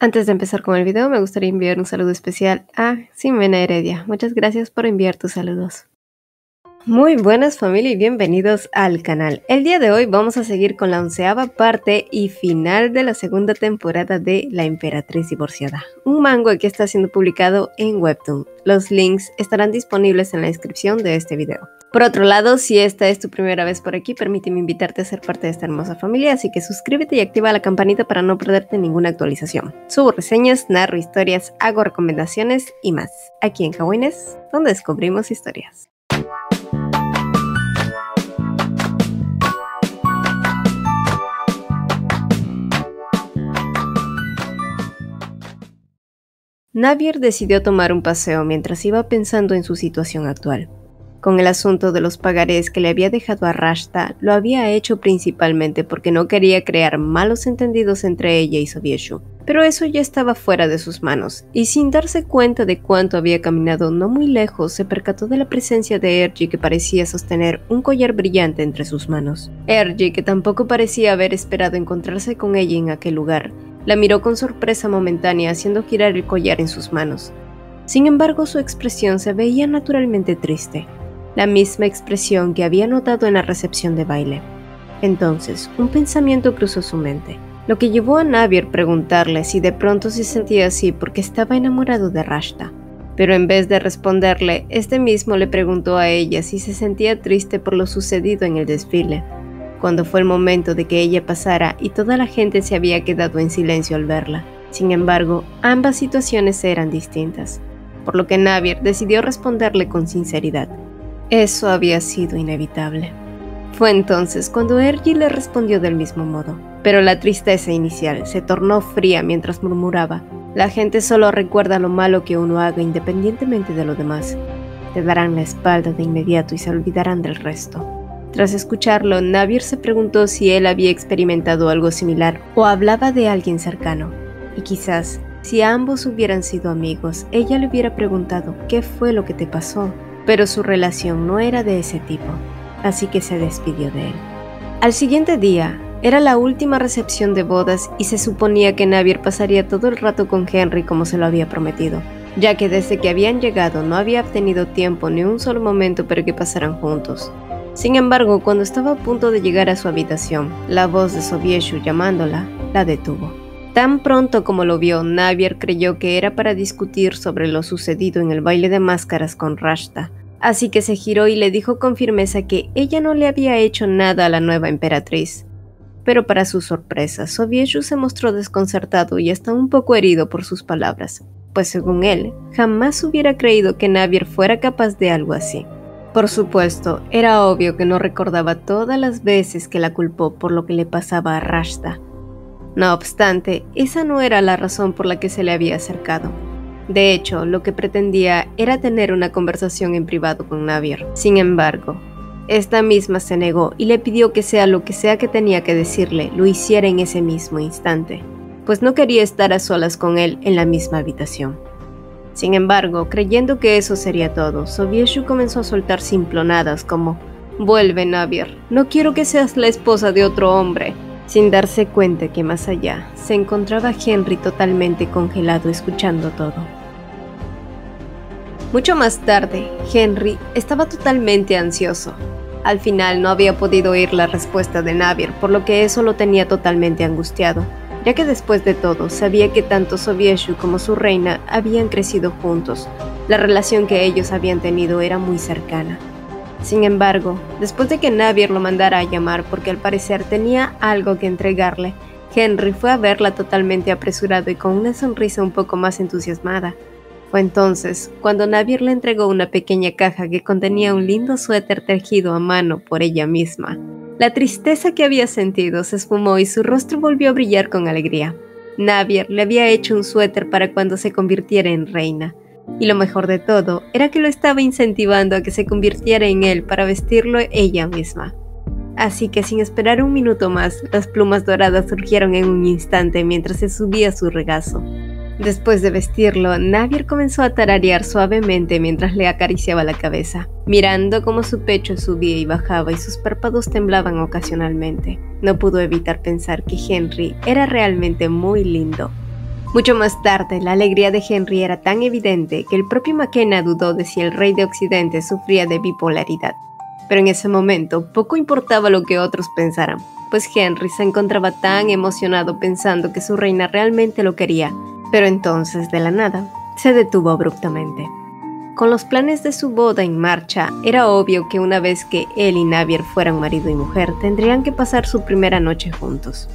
Antes de empezar con el video, me gustaría enviar un saludo especial a Simena Heredia. Muchas gracias por enviar tus saludos. Muy buenas familia y bienvenidos al canal. El día de hoy vamos a seguir con la onceava parte y final de la segunda temporada de La Emperatriz Divorciada, un manga que está siendo publicado en Webtoon. Los links estarán disponibles en la descripción de este video. Por otro lado, si esta es tu primera vez por aquí, permíteme invitarte a ser parte de esta hermosa familia, así que suscríbete y activa la campanita para no perderte ninguna actualización. Subo reseñas, narro historias, hago recomendaciones y más. Aquí en Hawines, donde descubrimos historias. Navier decidió tomar un paseo mientras iba pensando en su situación actual. Con el asunto de los pagarés que le había dejado a Rashta, lo había hecho principalmente porque no quería crear malos entendidos entre ella y Sobieshu. Pero eso ya estaba fuera de sus manos, y sin darse cuenta de cuánto había caminado no muy lejos, se percató de la presencia de Ergi que parecía sostener un collar brillante entre sus manos. Ergi, que tampoco parecía haber esperado encontrarse con ella en aquel lugar, la miró con sorpresa momentánea haciendo girar el collar en sus manos. Sin embargo, su expresión se veía naturalmente triste la misma expresión que había notado en la recepción de baile. Entonces, un pensamiento cruzó su mente, lo que llevó a Navier preguntarle si de pronto se sentía así porque estaba enamorado de Rashta. Pero en vez de responderle, este mismo le preguntó a ella si se sentía triste por lo sucedido en el desfile, cuando fue el momento de que ella pasara y toda la gente se había quedado en silencio al verla. Sin embargo, ambas situaciones eran distintas, por lo que Navier decidió responderle con sinceridad. Eso había sido inevitable. Fue entonces cuando Ergi le respondió del mismo modo, pero la tristeza inicial se tornó fría mientras murmuraba, la gente solo recuerda lo malo que uno haga independientemente de lo demás. Te darán la espalda de inmediato y se olvidarán del resto. Tras escucharlo, Navir se preguntó si él había experimentado algo similar o hablaba de alguien cercano. Y quizás, si ambos hubieran sido amigos, ella le hubiera preguntado, ¿qué fue lo que te pasó? Pero su relación no era de ese tipo, así que se despidió de él. Al siguiente día, era la última recepción de bodas y se suponía que Navier pasaría todo el rato con Henry como se lo había prometido, ya que desde que habían llegado no había tenido tiempo ni un solo momento para que pasaran juntos. Sin embargo, cuando estaba a punto de llegar a su habitación, la voz de Sobieshu llamándola la detuvo. Tan pronto como lo vio, Navier creyó que era para discutir sobre lo sucedido en el baile de máscaras con Rashta, Así que se giró y le dijo con firmeza que ella no le había hecho nada a la nueva emperatriz. Pero para su sorpresa, Sobieshu se mostró desconcertado y hasta un poco herido por sus palabras, pues según él, jamás hubiera creído que Navier fuera capaz de algo así. Por supuesto, era obvio que no recordaba todas las veces que la culpó por lo que le pasaba a Rashta. No obstante, esa no era la razón por la que se le había acercado. De hecho, lo que pretendía era tener una conversación en privado con Navier. Sin embargo, esta misma se negó y le pidió que sea lo que sea que tenía que decirle, lo hiciera en ese mismo instante, pues no quería estar a solas con él en la misma habitación. Sin embargo, creyendo que eso sería todo, Sobieshu comenzó a soltar simplonadas como Vuelve, Navier, no quiero que seas la esposa de otro hombre, sin darse cuenta que más allá se encontraba Henry totalmente congelado escuchando todo. Mucho más tarde, Henry estaba totalmente ansioso. Al final no había podido oír la respuesta de Navier, por lo que eso lo tenía totalmente angustiado, ya que después de todo sabía que tanto Sobieshu como su reina habían crecido juntos. La relación que ellos habían tenido era muy cercana. Sin embargo, después de que Navier lo mandara a llamar porque al parecer tenía algo que entregarle, Henry fue a verla totalmente apresurado y con una sonrisa un poco más entusiasmada. Fue entonces cuando Navier le entregó una pequeña caja que contenía un lindo suéter tejido a mano por ella misma. La tristeza que había sentido se esfumó y su rostro volvió a brillar con alegría. Navier le había hecho un suéter para cuando se convirtiera en reina. Y lo mejor de todo era que lo estaba incentivando a que se convirtiera en él para vestirlo ella misma. Así que sin esperar un minuto más, las plumas doradas surgieron en un instante mientras se subía su regazo. Después de vestirlo, Navier comenzó a tararear suavemente mientras le acariciaba la cabeza, mirando cómo su pecho subía y bajaba y sus párpados temblaban ocasionalmente. No pudo evitar pensar que Henry era realmente muy lindo. Mucho más tarde, la alegría de Henry era tan evidente que el propio McKenna dudó de si el rey de Occidente sufría de bipolaridad. Pero en ese momento poco importaba lo que otros pensaran, pues Henry se encontraba tan emocionado pensando que su reina realmente lo quería, pero entonces de la nada se detuvo abruptamente. Con los planes de su boda en marcha, era obvio que una vez que él y Navier fueran marido y mujer, tendrían que pasar su primera noche juntos.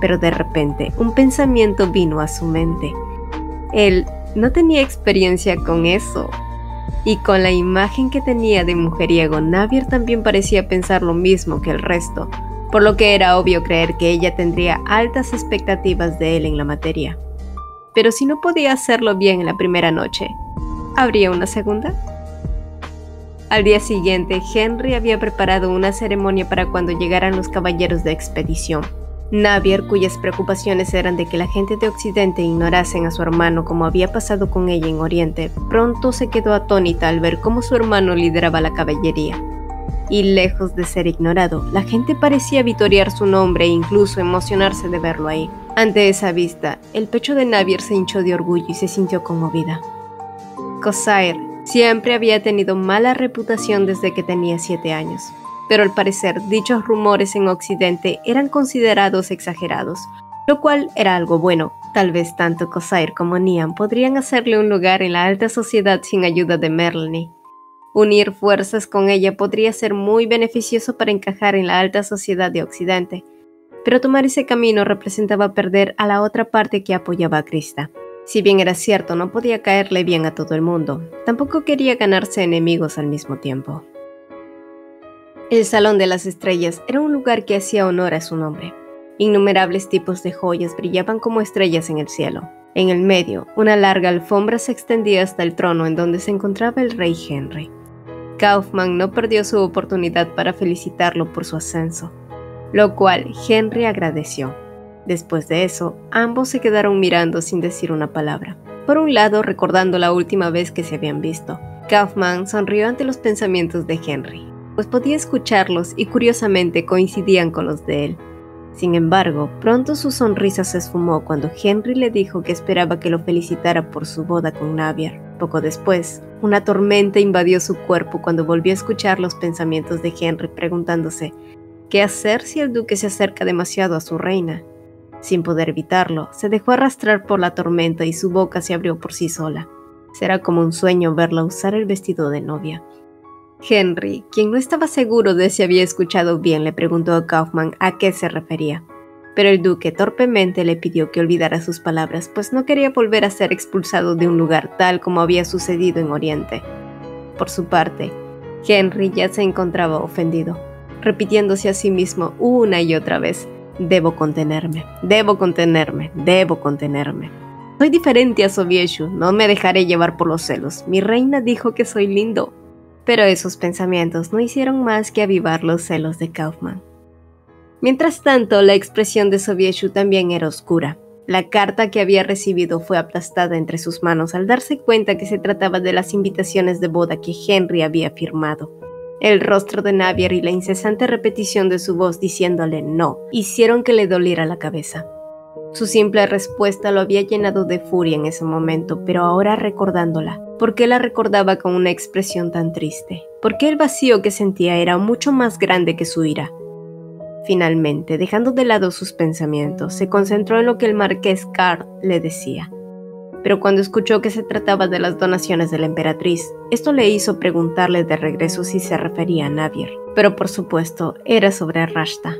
Pero de repente, un pensamiento vino a su mente. Él no tenía experiencia con eso. Y con la imagen que tenía de mujeriego, Navier también parecía pensar lo mismo que el resto, por lo que era obvio creer que ella tendría altas expectativas de él en la materia. Pero si no podía hacerlo bien en la primera noche, ¿habría una segunda? Al día siguiente, Henry había preparado una ceremonia para cuando llegaran los caballeros de expedición. Navier, cuyas preocupaciones eran de que la gente de Occidente ignorasen a su hermano como había pasado con ella en Oriente, pronto se quedó atónita al ver cómo su hermano lideraba la caballería y lejos de ser ignorado, la gente parecía vitorear su nombre e incluso emocionarse de verlo ahí. Ante esa vista, el pecho de Navier se hinchó de orgullo y se sintió conmovida. Kosair siempre había tenido mala reputación desde que tenía siete años, pero al parecer dichos rumores en Occidente eran considerados exagerados, lo cual era algo bueno. Tal vez tanto Kosair como Nian podrían hacerle un lugar en la alta sociedad sin ayuda de Merlini. Unir fuerzas con ella podría ser muy beneficioso para encajar en la alta sociedad de Occidente, pero tomar ese camino representaba perder a la otra parte que apoyaba a Krista. Si bien era cierto, no podía caerle bien a todo el mundo, tampoco quería ganarse enemigos al mismo tiempo. El Salón de las Estrellas era un lugar que hacía honor a su nombre. Innumerables tipos de joyas brillaban como estrellas en el cielo. En el medio, una larga alfombra se extendía hasta el trono en donde se encontraba el rey Henry. Kaufman no perdió su oportunidad para felicitarlo por su ascenso, lo cual Henry agradeció. Después de eso, ambos se quedaron mirando sin decir una palabra. Por un lado, recordando la última vez que se habían visto, Kaufman sonrió ante los pensamientos de Henry, pues podía escucharlos y curiosamente coincidían con los de él. Sin embargo, pronto su sonrisa se esfumó cuando Henry le dijo que esperaba que lo felicitara por su boda con Navier. Poco después, una tormenta invadió su cuerpo cuando volvió a escuchar los pensamientos de Henry preguntándose qué hacer si el duque se acerca demasiado a su reina. Sin poder evitarlo, se dejó arrastrar por la tormenta y su boca se abrió por sí sola. Será como un sueño verla usar el vestido de novia. Henry, quien no estaba seguro de si había escuchado bien, le preguntó a Kaufman a qué se refería. Pero el duque torpemente le pidió que olvidara sus palabras, pues no quería volver a ser expulsado de un lugar tal como había sucedido en Oriente. Por su parte, Henry ya se encontraba ofendido, repitiéndose a sí mismo una y otra vez, debo contenerme, debo contenerme, debo contenerme. Soy diferente a Sobieshu, no me dejaré llevar por los celos. Mi reina dijo que soy lindo, pero esos pensamientos no hicieron más que avivar los celos de Kaufman. Mientras tanto, la expresión de Sobieshu también era oscura. La carta que había recibido fue aplastada entre sus manos al darse cuenta que se trataba de las invitaciones de boda que Henry había firmado. El rostro de Navier y la incesante repetición de su voz diciéndole no hicieron que le doliera la cabeza. Su simple respuesta lo había llenado de furia en ese momento, pero ahora recordándola, ¿por qué la recordaba con una expresión tan triste? ¿Por qué el vacío que sentía era mucho más grande que su ira? Finalmente, dejando de lado sus pensamientos, se concentró en lo que el marqués Card le decía. Pero cuando escuchó que se trataba de las donaciones de la emperatriz, esto le hizo preguntarle de regreso si se refería a Navier. Pero por supuesto, era sobre Rashta,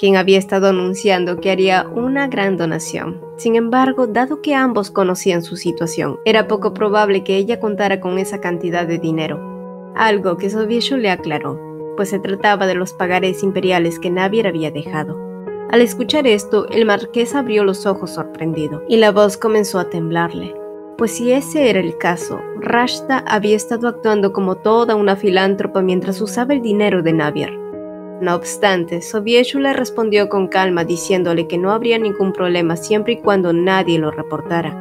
quien había estado anunciando que haría una gran donación. Sin embargo, dado que ambos conocían su situación, era poco probable que ella contara con esa cantidad de dinero, algo que Sobieshu le aclaró, pues se trataba de los pagares imperiales que Navier había dejado. Al escuchar esto, el marqués abrió los ojos sorprendido, y la voz comenzó a temblarle. Pues si ese era el caso, Rashta había estado actuando como toda una filántropa mientras usaba el dinero de Navier. No obstante, Sobieshu le respondió con calma diciéndole que no habría ningún problema siempre y cuando nadie lo reportara.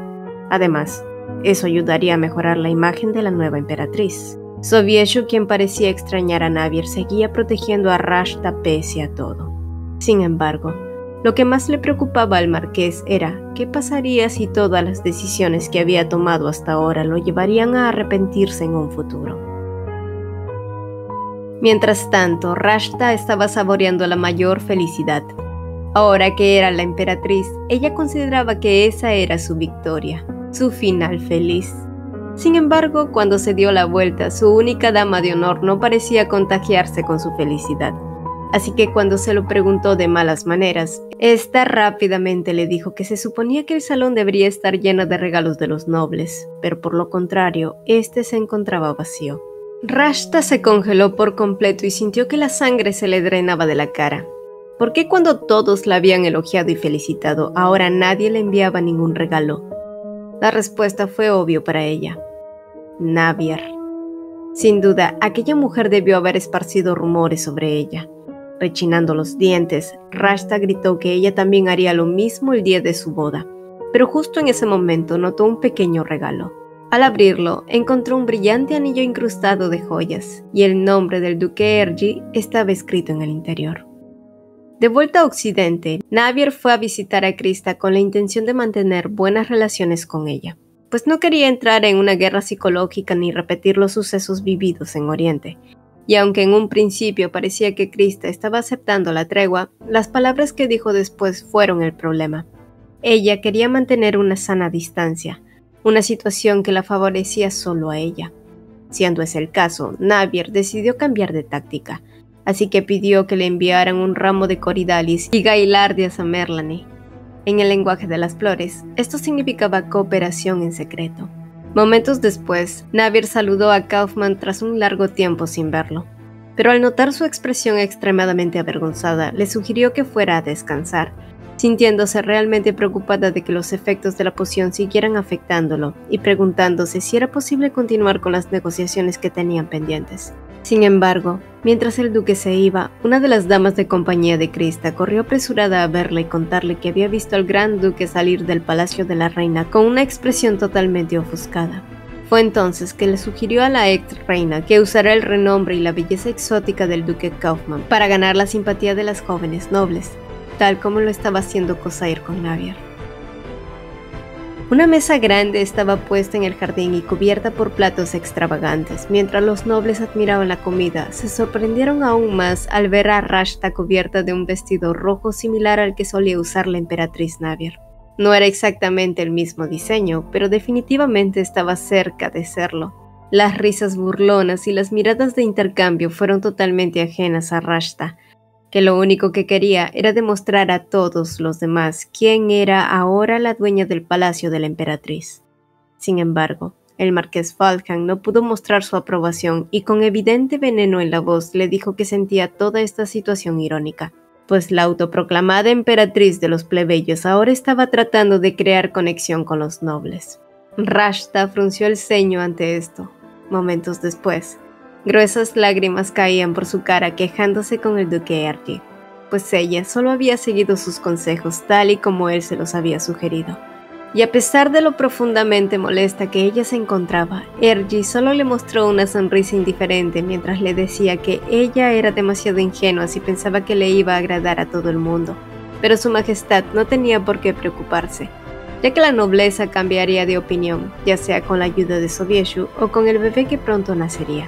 Además, eso ayudaría a mejorar la imagen de la nueva emperatriz. Sobieshu, quien parecía extrañar a Navier, seguía protegiendo a Rashta pese a todo. Sin embargo, Lo que más le preocupaba al marqués era qué pasaría si todas las decisiones que había tomado hasta ahora lo llevarían a arrepentirse en un futuro. Mientras tanto, Rashta estaba saboreando la mayor felicidad. Ahora que era la emperatriz, ella consideraba que esa era su victoria, su final feliz. Sin embargo, cuando se dio la vuelta, su única dama de honor no parecía contagiarse con su felicidad. Así que cuando se lo preguntó de malas maneras, ésta rápidamente le dijo que se suponía que el salón debería estar lleno de regalos de los nobles, pero por lo contrario, este se encontraba vacío. Rashta se congeló por completo y sintió que la sangre se le drenaba de la cara. ¿Por qué cuando todos la habían elogiado y felicitado, ahora nadie le enviaba ningún regalo? La respuesta fue obvio para ella. Navier. Sin duda, aquella mujer debió haber esparcido rumores sobre ella. Rechinando los dientes, Rashta gritó que ella también haría lo mismo el día de su boda, pero justo en ese momento notó un pequeño regalo. Al abrirlo, encontró un brillante anillo incrustado de joyas, y el nombre del duque Ergi estaba escrito en el interior. De vuelta a Occidente, Navier fue a visitar a Krista con la intención de mantener buenas relaciones con ella pues no quería entrar en una guerra psicológica ni repetir los sucesos vividos en Oriente. Y aunque en un principio parecía que Krista estaba aceptando la tregua, las palabras que dijo después fueron el problema. Ella quería mantener una sana distancia, una situación que la favorecía solo a ella. Siendo ese el caso, Navier decidió cambiar de táctica, así que pidió que le enviaran un ramo de coridalis y gailardias a Merlane, en el lenguaje de las flores, esto significaba cooperación en secreto. Momentos después, Navir saludó a Kaufman tras un largo tiempo sin verlo, pero al notar su expresión extremadamente avergonzada, le sugirió que fuera a descansar, sintiéndose realmente preocupada de que los efectos de la poción siguieran afectándolo y preguntándose si era posible continuar con las negociaciones que tenían pendientes. Sin embargo, mientras el duque se iba, una de las damas de compañía de Krista corrió apresurada a verle y contarle que había visto al gran duque salir del palacio de la reina con una expresión totalmente ofuscada. Fue entonces que le sugirió a la ex reina que usara el renombre y la belleza exótica del duque Kaufman para ganar la simpatía de las jóvenes nobles, tal como lo estaba haciendo Cosair con Navier. Una mesa grande estaba puesta en el jardín y cubierta por platos extravagantes. Mientras los nobles admiraban la comida, se sorprendieron aún más al ver a Rashta cubierta de un vestido rojo similar al que solía usar la emperatriz Navier. No era exactamente el mismo diseño, pero definitivamente estaba cerca de serlo. Las risas burlonas y las miradas de intercambio fueron totalmente ajenas a Rashta, que lo único que quería era demostrar a todos los demás quién era ahora la dueña del palacio de la emperatriz. Sin embargo, el marqués Falcon no pudo mostrar su aprobación y con evidente veneno en la voz le dijo que sentía toda esta situación irónica, pues la autoproclamada emperatriz de los plebeyos ahora estaba tratando de crear conexión con los nobles. Rashta frunció el ceño ante esto. Momentos después, Gruesas lágrimas caían por su cara quejándose con el duque Ergi, pues ella solo había seguido sus consejos tal y como él se los había sugerido. Y a pesar de lo profundamente molesta que ella se encontraba, Ergi solo le mostró una sonrisa indiferente mientras le decía que ella era demasiado ingenua si pensaba que le iba a agradar a todo el mundo. Pero su majestad no tenía por qué preocuparse, ya que la nobleza cambiaría de opinión, ya sea con la ayuda de Sobieshu o con el bebé que pronto nacería.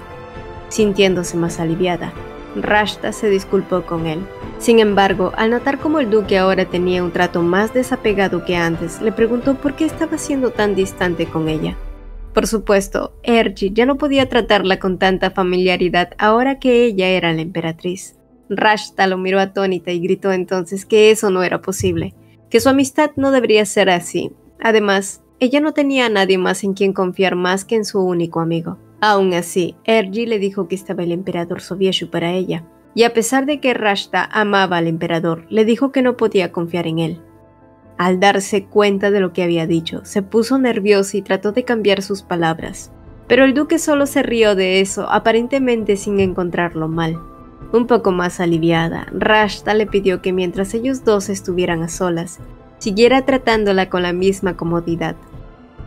Sintiéndose más aliviada, Rashta se disculpó con él. Sin embargo, al notar cómo el duque ahora tenía un trato más desapegado que antes, le preguntó por qué estaba siendo tan distante con ella. Por supuesto, Ergi ya no podía tratarla con tanta familiaridad ahora que ella era la emperatriz. Rashta lo miró atónita y gritó entonces que eso no era posible, que su amistad no debería ser así. Además, ella no tenía a nadie más en quien confiar más que en su único amigo. Aún así, Ergi le dijo que estaba el emperador Sobieshu para ella, y a pesar de que Rashta amaba al emperador, le dijo que no podía confiar en él. Al darse cuenta de lo que había dicho, se puso nerviosa y trató de cambiar sus palabras, pero el duque solo se rió de eso, aparentemente sin encontrarlo mal. Un poco más aliviada, Rashta le pidió que mientras ellos dos estuvieran a solas, siguiera tratándola con la misma comodidad,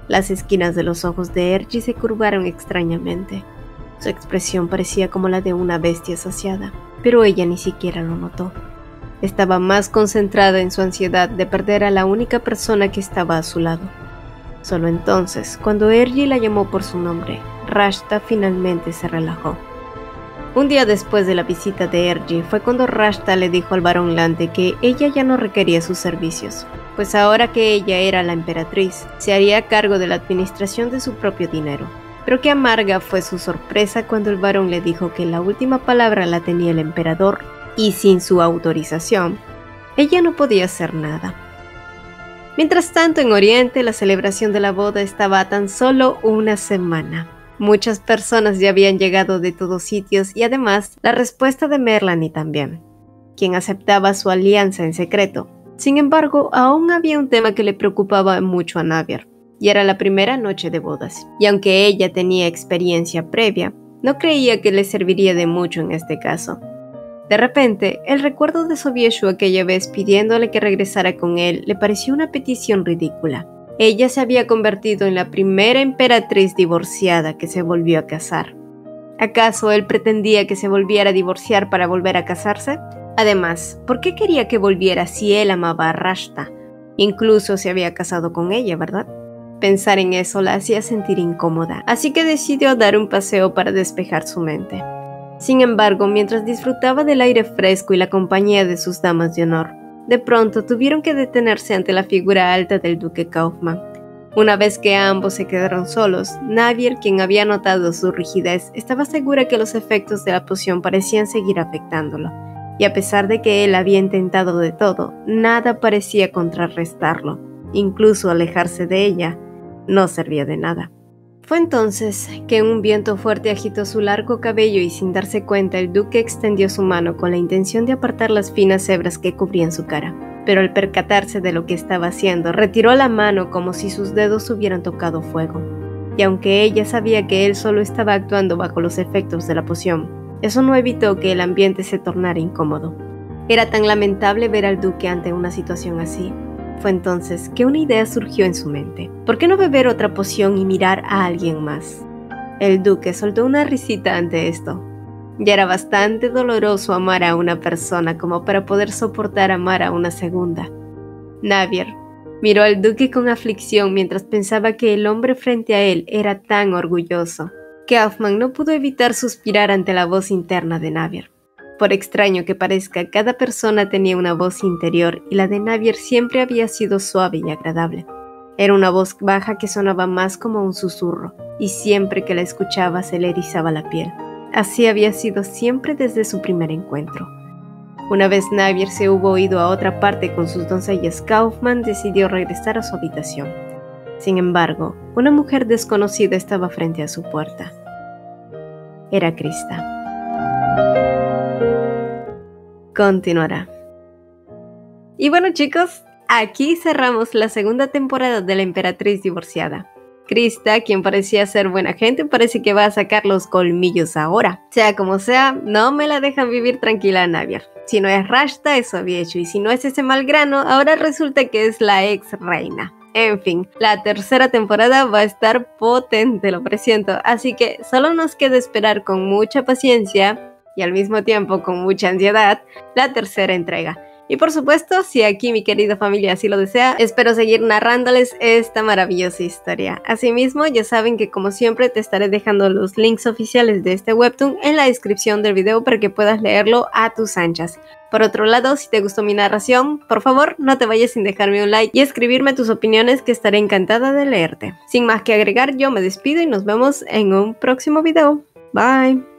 las esquinas de los ojos de Ergi se curvaron extrañamente. Su expresión parecía como la de una bestia saciada, pero ella ni siquiera lo notó. Estaba más concentrada en su ansiedad de perder a la única persona que estaba a su lado. Solo entonces, cuando Ergi la llamó por su nombre, Rashta finalmente se relajó. Un día después de la visita de Ergi fue cuando Rashta le dijo al varón Lante que ella ya no requería sus servicios, pues ahora que ella era la emperatriz, se haría cargo de la administración de su propio dinero. Pero qué amarga fue su sorpresa cuando el varón le dijo que la última palabra la tenía el emperador y sin su autorización, ella no podía hacer nada. Mientras tanto, en Oriente, la celebración de la boda estaba a tan solo una semana. Muchas personas ya habían llegado de todos sitios y además la respuesta de Merlani también, quien aceptaba su alianza en secreto. Sin embargo, aún había un tema que le preocupaba mucho a Navier, y era la primera noche de bodas. Y aunque ella tenía experiencia previa, no creía que le serviría de mucho en este caso. De repente, el recuerdo de Sobieshu aquella vez pidiéndole que regresara con él le pareció una petición ridícula. Ella se había convertido en la primera emperatriz divorciada que se volvió a casar. ¿Acaso él pretendía que se volviera a divorciar para volver a casarse? Además, ¿por qué quería que volviera si él amaba a Rashta? Incluso se había casado con ella, ¿verdad? Pensar en eso la hacía sentir incómoda, así que decidió dar un paseo para despejar su mente. Sin embargo, mientras disfrutaba del aire fresco y la compañía de sus damas de honor, de pronto tuvieron que detenerse ante la figura alta del duque Kaufman. Una vez que ambos se quedaron solos, Navier, quien había notado su rigidez, estaba segura que los efectos de la poción parecían seguir afectándolo, y a pesar de que él había intentado de todo, nada parecía contrarrestarlo, incluso alejarse de ella no servía de nada. Fue entonces que un viento fuerte agitó su largo cabello y sin darse cuenta el duque extendió su mano con la intención de apartar las finas hebras que cubrían su cara. Pero al percatarse de lo que estaba haciendo, retiró la mano como si sus dedos hubieran tocado fuego. Y aunque ella sabía que él solo estaba actuando bajo los efectos de la poción, eso no evitó que el ambiente se tornara incómodo. Era tan lamentable ver al duque ante una situación así, fue entonces que una idea surgió en su mente. ¿Por qué no beber otra poción y mirar a alguien más? El duque soltó una risita ante esto. Ya era bastante doloroso amar a una persona como para poder soportar amar a una segunda. Navier miró al duque con aflicción mientras pensaba que el hombre frente a él era tan orgulloso. Kaufman no pudo evitar suspirar ante la voz interna de Navier. Por extraño que parezca, cada persona tenía una voz interior y la de Navier siempre había sido suave y agradable. Era una voz baja que sonaba más como un susurro, y siempre que la escuchaba se le erizaba la piel. Así había sido siempre desde su primer encuentro. Una vez Navier se hubo ido a otra parte con sus doncellas, Kaufman decidió regresar a su habitación. Sin embargo, una mujer desconocida estaba frente a su puerta. Era Krista continuará. Y bueno chicos, aquí cerramos la segunda temporada de La Emperatriz Divorciada. Krista, quien parecía ser buena gente, parece que va a sacar los colmillos ahora. Sea como sea, no me la dejan vivir tranquila a Navier. Si no es Rashta, eso había hecho. Y si no es ese mal grano, ahora resulta que es la ex reina. En fin, la tercera temporada va a estar potente, lo presiento. Así que solo nos queda esperar con mucha paciencia y al mismo tiempo con mucha ansiedad la tercera entrega. Y por supuesto, si aquí mi querida familia así lo desea, espero seguir narrándoles esta maravillosa historia. Asimismo, ya saben que como siempre te estaré dejando los links oficiales de este webtoon en la descripción del video para que puedas leerlo a tus anchas. Por otro lado, si te gustó mi narración, por favor no te vayas sin dejarme un like y escribirme tus opiniones que estaré encantada de leerte. Sin más que agregar, yo me despido y nos vemos en un próximo video. Bye.